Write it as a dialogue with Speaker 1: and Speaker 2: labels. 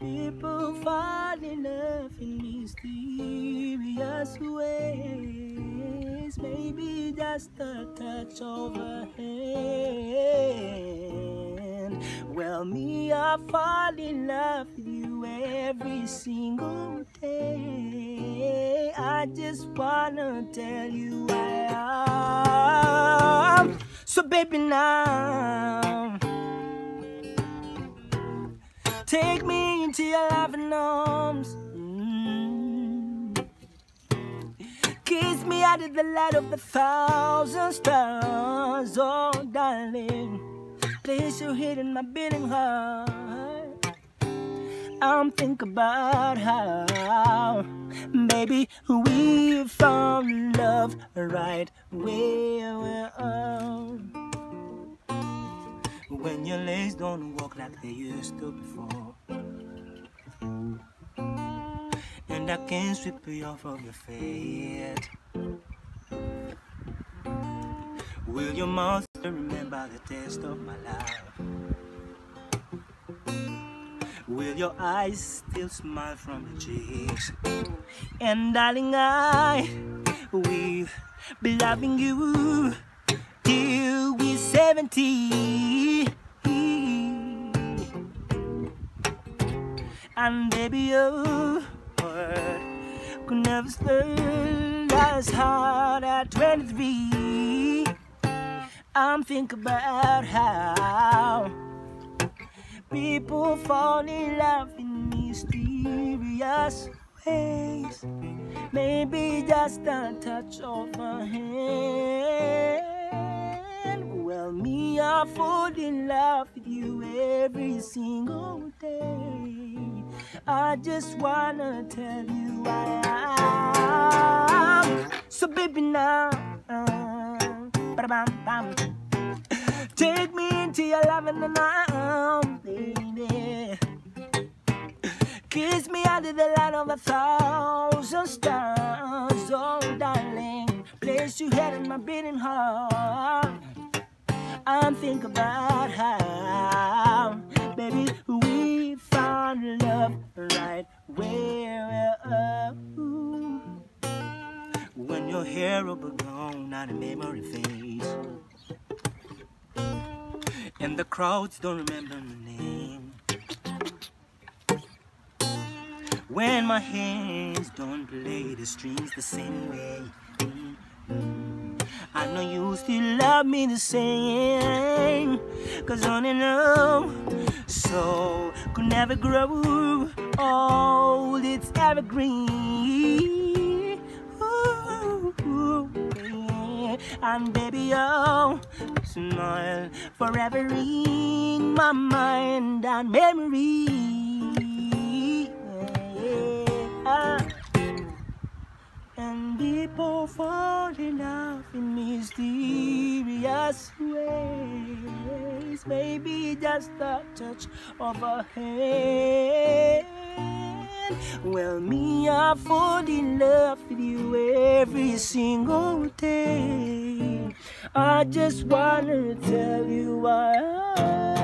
Speaker 1: People fall in love in mysterious ways. Maybe just a touch of a hand. Well, me, I fall in love with you every single day. I just wanna tell you I am. So, baby, now. Take me into your loving arms. Mm. Kiss me out of the light of a thousand stars, oh darling. Place your head in my beating heart. I'm thinking about how, baby, we found love right where we are. When your legs don't walk like they used to before. And I can't sweep you off of your feet. Will your mouth still remember the taste of my love? Will your eyes still smile from your cheeks? And darling, I will be loving you till we're 70. And baby, your heart could never stand as hard at 23. I'm thinking about how people fall in love in mysterious ways. Maybe just a touch of a hand. Well, me, I fall in love with you every single day. I just wanna tell you I am. So, baby, now. Take me into your loving and baby. Kiss me under the light of a thousand stars, oh darling. Place your head in my beating heart. I'm thinking about how, baby, we found love right where. When your hair will be gone, not a memory fades. And the crowds don't remember my name. When my hands don't play the strings the same way. I know you still love me the same. Cause on and on, so could never grow old, it's evergreen. And baby, oh, smile forever in my mind and memory. Mysterious ways. Maybe just the touch of a hand. Well, me, I fall in love with you every single day. I just wanna tell you why.